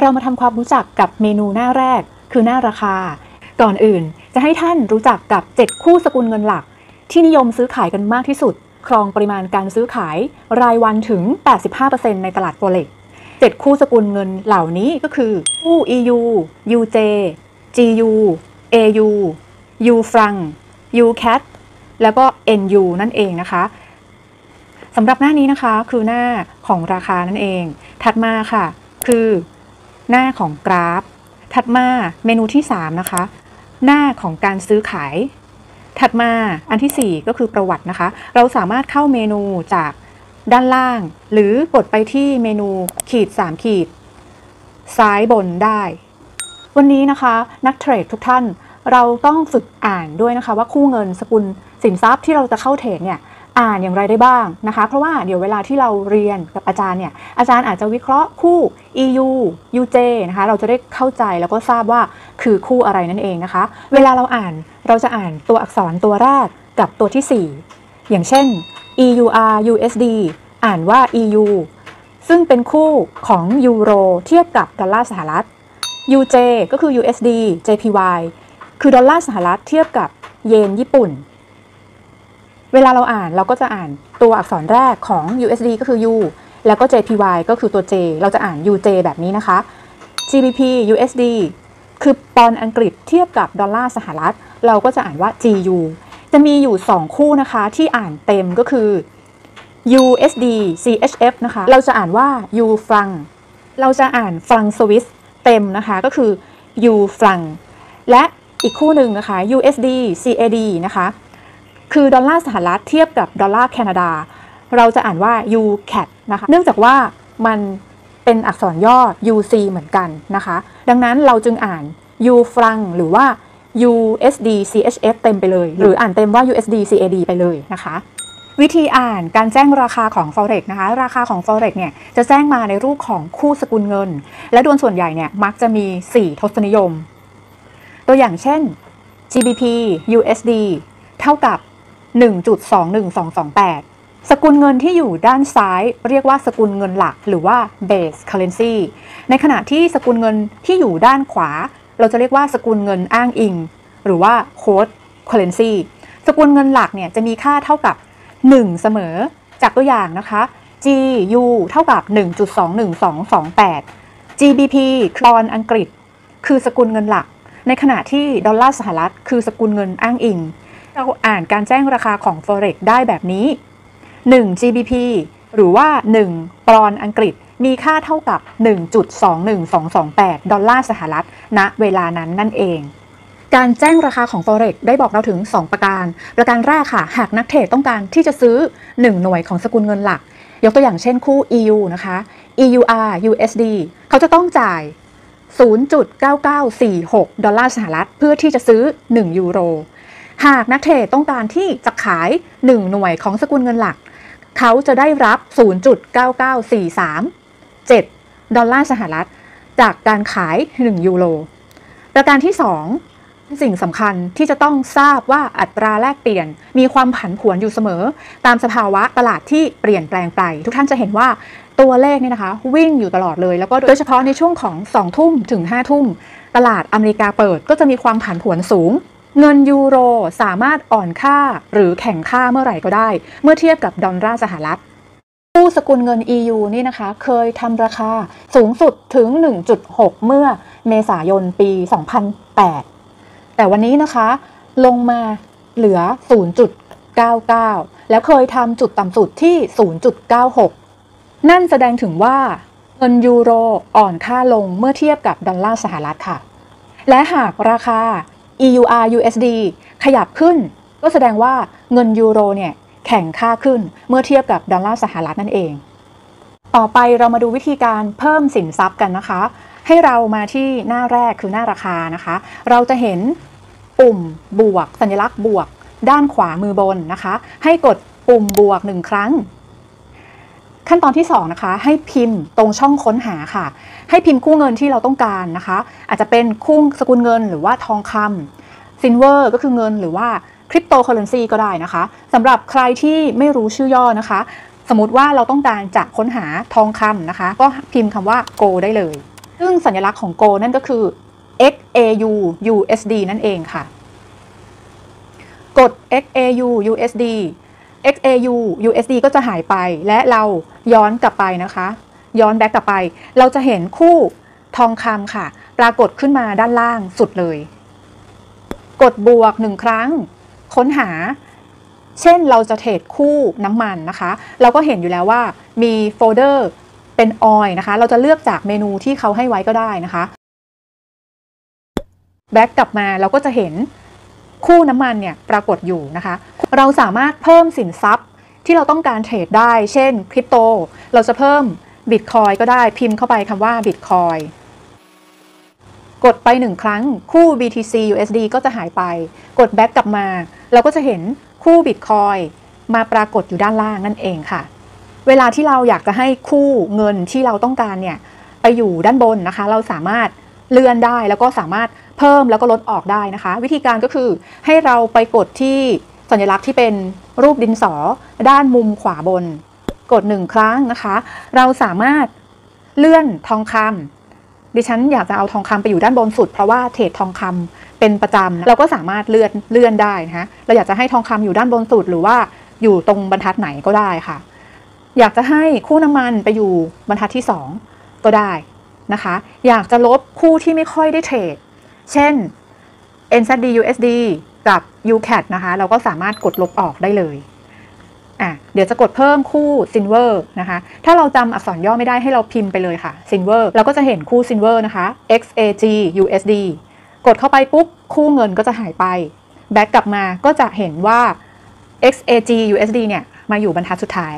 เรามาทำความรู้จักกับเมนูหน้าแรก คือหน้าราคา ก่อนอื่นจะให้ท่านรู้จักกับ 7 คู่สกุลเงินหลัก ที่นิยมซื้อขายกันมากที่สุด ครองปริมาณการซื้อขายรายวันถึง 85%ในตลาดโฟเล็ก7คู่สกุลเงินเหล่านี้ก็คือคู่ EU UJ GU AU U f r a n U cat แล้วก็ NU นั่นเองนะคะสำหรับหน้านี้นะคะคือหน้าของราคานั่นเอง ถัดมาค่ะ คือ หน้าของกราฟ ถัดมาเมนูที่ 3 นะคะ หน้าของการซื้อขาย ถัดมาอันที่ 4 ก็คือประวัตินะคะ เราสามารถเข้าเมนูจากด้านล่าง หรือกดไปที่เมนูขีด 3 ขีด ซ้ายบนได้ วันนี้นะคะนักเทรดทุกท่านเราต้องฝึกอ่านด้วยนะคะว่าคู่เงินสกุลสินทรัพย์ที่เราจะเข้าเทรดเนี่ย อ่านอย่างไรได้บ้างนะคะ เพราะว่าเดี๋ยวเวลาที่เราเรียนกับอาจารย์เนี่ยอาจารย์อาจจะวิเคราะห์คู่ EU UJ นะคะเราจะได้เข้าใจแล้วก็ทราบว่าคือคู่อะไรนั่นเองนะคะ เวลาเราอ่านเราจะอ่านตัวอักษรตัวแรกกับตัวที่ 4 อย่างเช่น EUR USD อ่านว่า EU ซึ่งเป็นคู่ของยูโรเทียบกับดอลลาร์สหรัฐ UJ ก็คือ USD JPY คือดอลลาร์สหรัฐเทียบกับเยนญี่ปุ่น เวลาเราอ่านเราก็จะอ่านตัวอักษรแรกของ USD ก็คือ U แล้วก็ JPY ก็คือตัว J เราจะอ่าน UJ แบบนี้นะคะ GBP USD คือปอนด์อังกฤษเทียบกับดอลลาร์สหรัฐ เราก็จะอ่านว่า GU จะมีอยู่ 2 คู่นะคะที่อ่านเต็มก็คือ USD CHF นะคะ เราจะอ่านว่า U franc เราจะอ่านฟรังสวิสเต็มนะคะก็คือ U franc และอีกคู่หนึ่งนะคะ USD CAD นะคะ คือดอลลาร์สหรัฐเทียบกับดอลลาร์แคนาดา เราจะอ่านว่า UCAD นะคะ เนื่องจากว่ามันเป็นอักษรย่อ UC เหมือนกันนะคะ ดังนั้นเราจึงอ่าน U franc หรือว่า USD CHF เต็มไปเลย หรืออ่านเต็มว่า USD CAD ไปเลยนะคะ วิธีอ่านการแจ้งราคาของ forex นะคะ ราคาของ forex เนี่ยจะแจ้งมาในรูปของคู่สกุลเงิน และดวนส่วนใหญ่เนี่ยมักจะมี 4 ทศนิยม ตัวอย่างเช่น GBP USD เท่ากับ 1.21228 สกุลเงินที่อยู่ด้านซ้ายเรียกว่าสกุลเงินหลักหรือว่า base currency ในขณะที่สกุลเงินที่อยู่ด้านขวา เราจะเรียกว่าสกุลเงินอ้างอิง หรือว่า code currency สกุลเงินหลักเนี่ยจะมีค่าเท่ากับ 1 เสมอ จากตัวอย่างนะคะ GU เท่ากับ 1.21228 GBP คลอนอังกฤษ คือสกุลเงินหลัก ในขณะที่ดอลลาร์สหรัฐ คือสกุลเงินอ้างอิง เราอ่านการแจ้งราคาของ Forex ได้แบบนี้ 1 GBP หรือว่า 1ปอนด์อังกฤษมีค่าเท่ากับ 1.21228 ดอลลาร์สหรัฐ ณ เวลานั้นนั่นเอง การแจ้งราคาของ Forex ได้บอกเราถึง 2 ประการ ประการแรกค่ะ หากนักเทรดต้องการที่จะซื้อ 1 หน่วยของสกุลเงินหลัก ยกตัวอย่างเช่นคู่ EU นะคะ EUR USD เขาจะต้องจ่าย 0.9946 ดอลลาร์สหรัฐ เพื่อที่จะซื้อ 1 ยูโร หากนักเทรดต้องการที่จะขาย 1 หน่วยของสกุลเงินหลัก เขาจะได้รับ 0.99437 ดอลลาร์สหรัฐ จากการขาย 1 ยูโร ประการที่ 2 สิ่งสำคัญที่จะต้องทราบว่าอัตราแลกเปลี่ยน มีความผันผวนอยู่เสมอ ตามสภาวะตลาดที่เปลี่ยนแปลงไป ทุกท่านจะเห็นว่าตัวเลขนี่นะคะ วิ่งอยู่ตลอดเลย แล้วก็โดยเฉพาะในช่วงของ 2 ทุ่มถึง 5 ทุ่ม ตลาดอเมริกาเปิดก็จะมีความผันผวนสูง เงินยูโรสามารถอ่อนค่าหรือแข็งค่าเมื่อไหร่ก็ได้ เมื่อเทียบกับดอลลาร์สหรัฐผู้สกุลเงิน EU นี่นะคะ เคยทำราคาสูงสุดถึง 1.6 เมื่อเมษายนปี 2008 แต่วันนี้นะคะ ลงมาเหลือ 0.99 แล้วเคยทำจุดต่ำสุดที่ 0.96 นั่นแสดงถึงว่าเงินยูโรอ่อนค่าลงเมื่อเทียบกับดอลลาร์สหรัฐค่ะ และหากราคา EUR USD ขยับขึ้น ก็แสดงว่าเงินยูโรเนี่ยแข็งค่าขึ้นเมื่อเทียบกับดอลลาร์สหรัฐนั่นเอง ต่อไปเรามาดูวิธีการเพิ่มสินทรัพย์กันนะคะ ให้เรามาที่หน้าแรกคือหน้าราคานะคะ เราจะเห็นปุ่มบวก สัญลักษณ์บวก ด้านขวามือบนนะคะ ให้กดปุ่มบวกหนึ่งครั้ง ขั้นตอนที่2นะคะให้พิมพ์ตรงช่องค้นหาค่ะ ให้พิมพ์คู่เงินที่เราต้องการนะคะ อาจจะเป็นคู่สกุลเงินหรือว่าทองคำซินเวอร์ก็คือเงินหรือว่าคริปโตเคอเรนซีก็ได้นะคะสำหรับใครที่ไม่รู้ชื่อย่อนะคะ สมมติว่าเราต้องการจะค้นหาทองคำนะคะ ก็พิมพ์คำว่า gold ได้เลย ซึ่งสัญลักษณ์ของ Gold นั่นก็คือ XAU USD นั่นเองค่ะ กด XAU USD XAU USD ก็จะหายไปและเราย้อนกลับไปนะคะ ย้อน back กลับไป เราจะเห็นคู่ทองคำค่ะ ปรากฏขึ้นมาด้านล่างสุดเลย กดบวกหนึ่งครั้ง ค้นหา เช่นเราจะเทรดคู่น้ำมันนะคะ เราก็เห็นอยู่แล้วว่ามีโฟลเดอร์เป็นออยนะคะ เราจะเลือกจากเมนูที่เขาให้ไว้ก็ได้นะคะ แบ็กกลับมาเราก็จะเห็น คู่น้ำมันเนี่ยปรากฏอยู่นะคะ เราสามารถเพิ่มสินทรัพย์ที่เราต้องการเทรดได้ เช่นคริปโต เราจะเพิ่มบิตคอยก็ได้พิมพ์เข้าไปคำว่าบิตคอยกดไปหนึ่งครั้งคู่ BTC USD ก็จะหายไป กดแบ็กกลับมา เราก็จะเห็นคู่บิตคอยมาปรากฏอยู่ด้านล่างนั่นเองค่ะ เวลาที่เราอยากจะให้คู่เงินที่เราต้องการเนี่ย ไปอยู่ด้านบนนะคะ เราสามารถเลื่อนได้แล้วก็สามารถ พิ่มแล้วก็ลดออกได้นะคะ วิธีการก็คือให้เราไปกดที่สัญลักษณ์ที่เป็นรูปดินสอด้านมุมขวาบน กดหนึ่งครั้งนะคะ เราสามารถเลื่อนทองคำดิฉันอยากจะเอาทองคำไปอยู่ด้านบนสุด เพราะว่าเทรดทองคำเป็นประจำเราก็สามารถเลื่อนเลื่อนได้นะคะเราอยากจะให้ทองคำอยู่ด้านบนสุด หรือว่าอยู่ตรงบรรทัดไหนก็ได้ค่ะ อยากจะให้คู่น้ำมันไปอยู่บรรทัดที่ 2 ก็ได้นะคะ อยากจะลบคู่ที่ไม่ค่อยได้เทรด เช่น NZD USD กับ UCAT นะคะ เราก็สามารถกดลบออกได้เลยอะเดี๋ยวจะกดเพิ่มคู่ Silver นะคะ ถ้าเราจำอักษรย่อไม่ได้ให้เราพิมพ์ไปเลยค่ะ Silver เราก็จะเห็นคู่ Silver นะคะ XAG USD กดเข้าไปปุ๊บ คู่เงินก็จะหายไป แบ็กกลับมาก็จะเห็นว่า XAG USD เนี่ย มาอยู่บรรทัดสุดท้าย